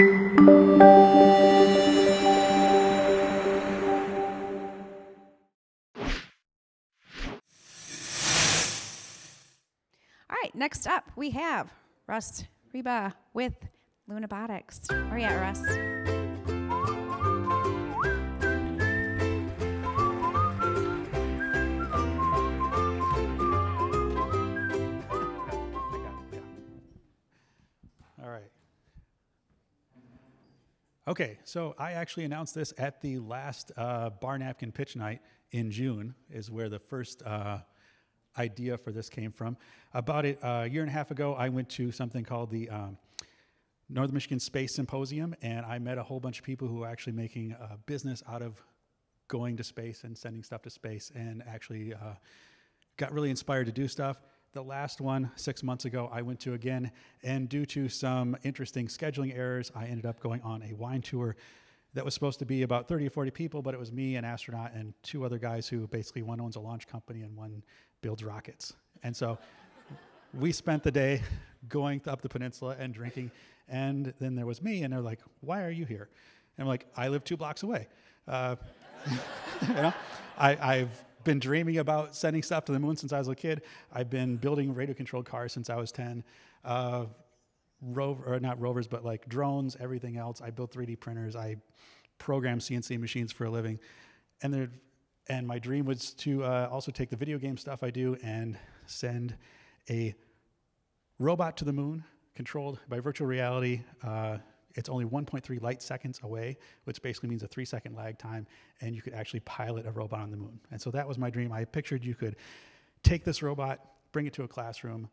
All right, next up we have Russ Ryba with Lunabotics. Where you at, Russ? Okay, so I actually announced this at the last uh, bar napkin pitch night in June, is where the first uh, idea for this came from. About uh, a year and a half ago, I went to something called the um, Northern Michigan Space Symposium, and I met a whole bunch of people who are actually making a business out of going to space and sending stuff to space, and actually uh, got really inspired to do stuff. The last one, six months ago, I went to again, and due to some interesting scheduling errors, I ended up going on a wine tour that was supposed to be about 30 or 40 people, but it was me, an astronaut, and two other guys who basically one owns a launch company and one builds rockets. And so we spent the day going up the peninsula and drinking, and then there was me, and they're like, "Why are you here?" And I'm like, "I live two blocks away." Uh, you know, I, I've been dreaming about sending stuff to the moon since I was a kid. I've been building radio-controlled cars since I was 10. Uh, rover, or not rovers, but like drones, everything else. I built 3D printers. I program CNC machines for a living, and there, and my dream was to uh, also take the video game stuff I do and send a robot to the moon, controlled by virtual reality. Uh, it's only 1.3 light seconds away, which basically means a three second lag time, and you could actually pilot a robot on the moon. And so that was my dream. I pictured you could take this robot, bring it to a classroom,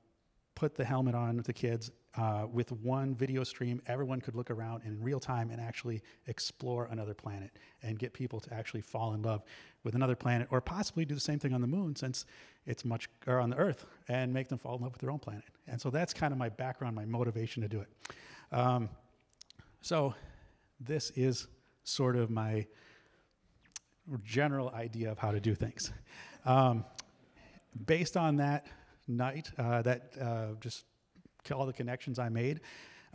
put the helmet on with the kids uh, with one video stream. Everyone could look around in real time and actually explore another planet and get people to actually fall in love with another planet, or possibly do the same thing on the moon since it's much, or on the Earth, and make them fall in love with their own planet. And so that's kind of my background, my motivation to do it. Um, so this is sort of my general idea of how to do things. Um, based on that night, uh, that uh, just all the connections I made,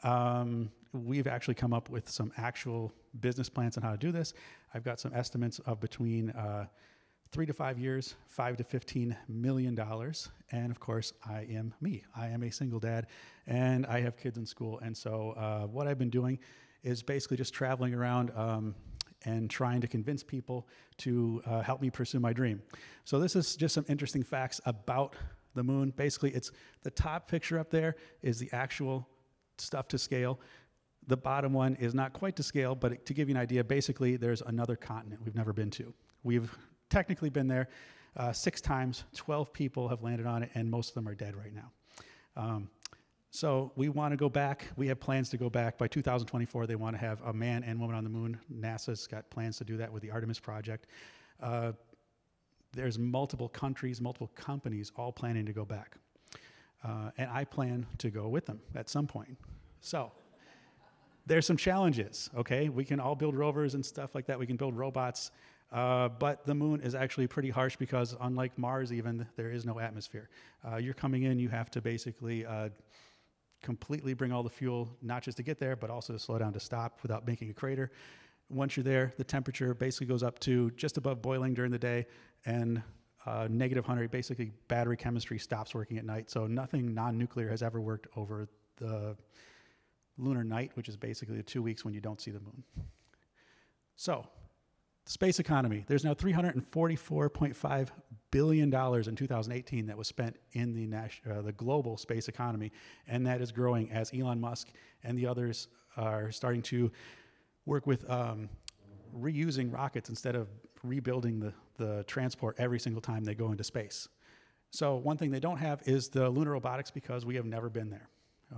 um, we've actually come up with some actual business plans on how to do this. I've got some estimates of between uh, three to five years, five to fifteen million dollars, and of course, I am me. I am a single dad, and I have kids in school. And so, uh, what I've been doing is basically just traveling around. Um, and trying to convince people to uh, help me pursue my dream. So, this is just some interesting facts about the moon. Basically, it's the top picture up there is the actual stuff to scale. The bottom one is not quite to scale, but to give you an idea, basically, there's another continent we've never been to. We've technically been there uh, six times, 12 people have landed on it, and most of them are dead right now. Um, so we want to go back. We have plans to go back by 2024. They want to have a man and woman on the moon. NASA's got plans to do that with the Artemis project. Uh, there's multiple countries, multiple companies all planning to go back. Uh, and I plan to go with them at some point. So there's some challenges, okay? We can all build rovers and stuff like that. We can build robots. Uh, but the moon is actually pretty harsh because, unlike Mars, even there is no atmosphere. Uh, you're coming in, you have to basically uh, completely bring all the fuel, not just to get there, but also to slow down to stop without making a crater. Once you're there, the temperature basically goes up to just above boiling during the day and uh, negative 100. Basically, battery chemistry stops working at night. So nothing non nuclear has ever worked over the lunar night, which is basically the two weeks when you don't see the moon. So, space economy. There's now $344.5 billion in 2018 that was spent in the, uh, the global space economy, and that is growing as Elon Musk and the others are starting to work with um, reusing rockets instead of rebuilding the, the transport every single time they go into space. So one thing they don't have is the lunar robotics because we have never been there.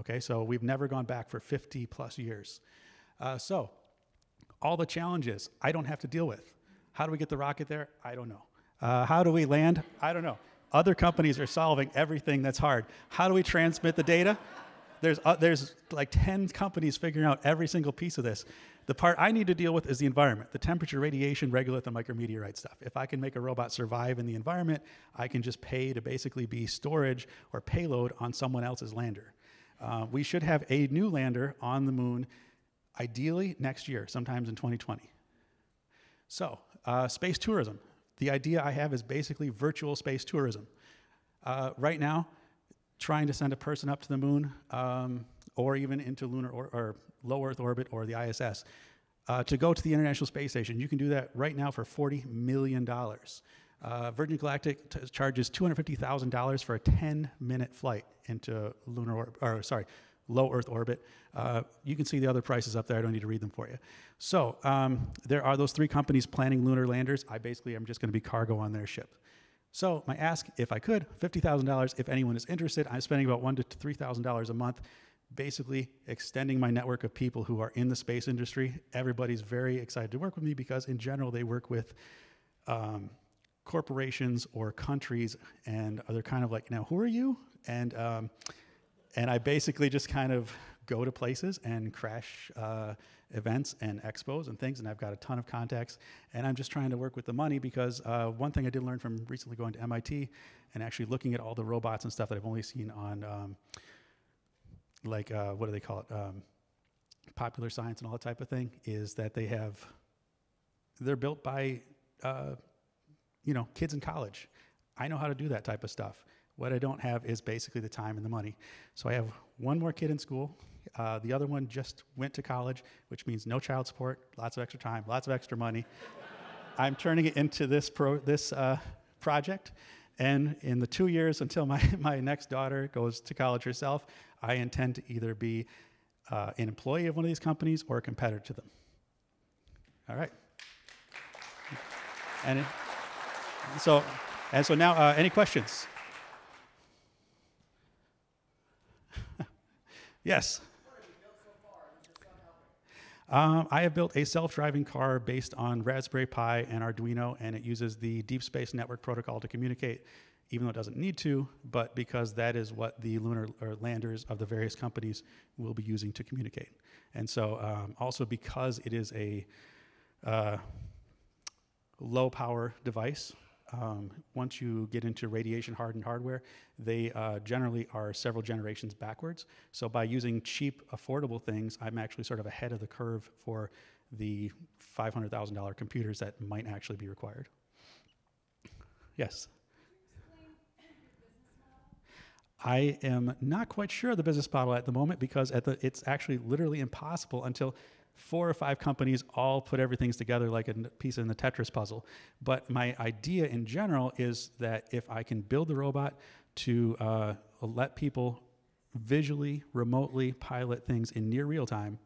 Okay, so we've never gone back for 50 plus years. Uh, so all the challenges I don't have to deal with. How do we get the rocket there? I don't know. Uh, how do we land? I don't know. Other companies are solving everything that's hard. How do we transmit the data? There's, uh, there's like 10 companies figuring out every single piece of this. The part I need to deal with is the environment, the temperature, radiation, regolith, and micrometeorite stuff. If I can make a robot survive in the environment, I can just pay to basically be storage or payload on someone else's lander. Uh, we should have a new lander on the moon ideally next year, sometimes in 2020. So, uh, space tourism. The idea I have is basically virtual space tourism. Uh, right now, trying to send a person up to the moon um, or even into lunar or, or, low Earth orbit or the ISS. Uh, to go to the International Space Station, you can do that right now for $40 million. Uh, Virgin Galactic charges $250,000 for a 10 minute flight into lunar or sorry, low Earth orbit. Uh, you can see the other prices up there. I don't need to read them for you. So um, there are those three companies planning lunar landers. I basically am just going to be cargo on their ship. So my ask, if I could, $50,000 if anyone is interested. I'm spending about one to $3,000 a month basically extending my network of people who are in the space industry. Everybody's very excited to work with me because, in general, they work with um, corporations or countries, and they're kind of like, "Now, who are you?" And um, and I basically just kind of go to places and crash uh, events and expos and things, and I've got a ton of contacts, and I'm just trying to work with the money because uh, one thing I did learn from recently going to MIT and actually looking at all the robots and stuff that I've only seen on, um, like, uh, what do they call it, um, popular science and all that type of thing, is that they have, they're built by, uh, you know, kids in college. I know how to do that type of stuff. What I don't have is basically the time and the money. So I have one more kid in school. Uh, the other one just went to college, which means no child support, lots of extra time, lots of extra money. I'm turning it into this pro, this uh, project, and in the two years until my, my next daughter goes to college herself, I intend to either be uh, an employee of one of these companies or a competitor to them. All right. And so, and so now, uh, any questions? Yes. Um, I have built a self-driving car based on Raspberry Pi and Arduino, and it uses the Deep Space Network Protocol to communicate, even though it doesn't need to, but because that is what the lunar landers of the various companies will be using to communicate. And so, um, also because it is a uh, low-power device, um, once you get into radiation hardened hardware, they uh, generally are several generations backwards. So by using cheap, affordable things, I'm actually sort of ahead of the curve for the $500,000 computers that might actually be required. Yes? I am not quite sure of the business model at the moment because at the, it's actually literally impossible until four or five companies all put everything together like a piece in the Tetris puzzle. But my idea in general is that if I can build the robot to uh, let people visually, remotely pilot things in near real time,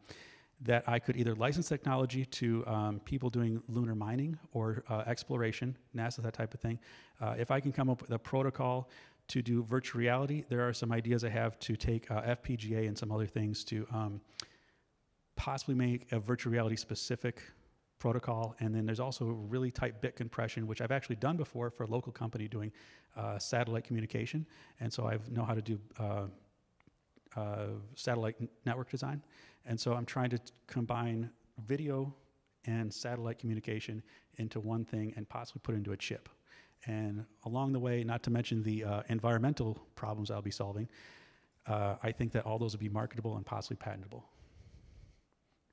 that I could either license technology to um, people doing lunar mining or uh, exploration, NASA, that type of thing. Uh, if I can come up with a protocol to do virtual reality, there are some ideas I have to take uh, FPGA and some other things to um, possibly make a virtual reality specific protocol. And then there's also really tight bit compression, which I've actually done before for a local company doing uh, satellite communication. And so I know how to do uh, uh, satellite network design. And so I'm trying to combine video and satellite communication into one thing and possibly put it into a chip. And along the way, not to mention the uh, environmental problems I'll be solving, uh, I think that all those will be marketable and possibly patentable.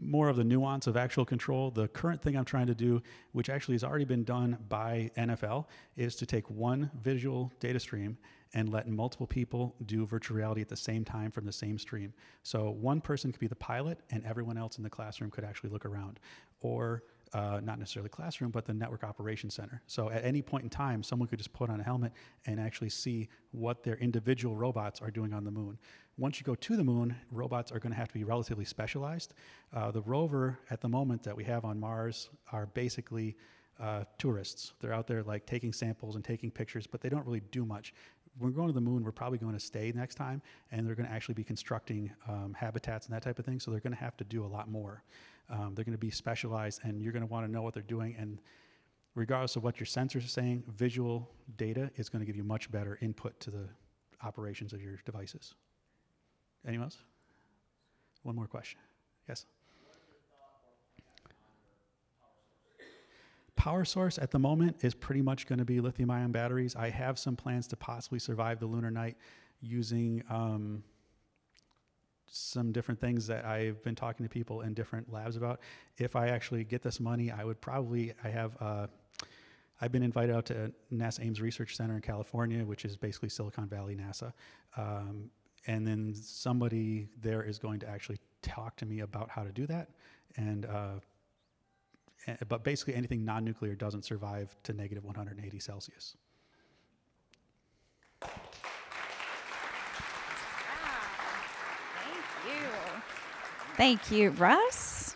more of the nuance of actual control. The current thing I'm trying to do, which actually has already been done by NFL, is to take one visual data stream and let multiple people do virtual reality at the same time from the same stream. So one person could be the pilot, and everyone else in the classroom could actually look around. Or uh, not necessarily classroom, but the network operations center. So at any point in time, someone could just put on a helmet and actually see what their individual robots are doing on the moon. Once you go to the moon, robots are going to have to be relatively specialized. Uh, the rover at the moment that we have on Mars are basically uh, tourists. They're out there like taking samples and taking pictures, but they don't really do much. We're going to the moon, we're probably going to stay next time, and they're going to actually be constructing um, habitats and that type of thing. So they're going to have to do a lot more. Um, they're going to be specialized, and you're going to want to know what they're doing. And regardless of what your sensors are saying, visual data is going to give you much better input to the operations of your devices. Anyone else? One more question. Yes. Power source at the moment is pretty much going to be lithium ion batteries. I have some plans to possibly survive the lunar night using um, some different things that I've been talking to people in different labs about. If I actually get this money, I would probably, I have, uh, I've been invited out to NASA Ames Research Center in California, which is basically Silicon Valley NASA. Um, and then somebody there is going to actually talk to me about how to do that. And, uh, but basically anything non-nuclear doesn't survive to negative 180 Celsius. Thank you. Thank you, Russ.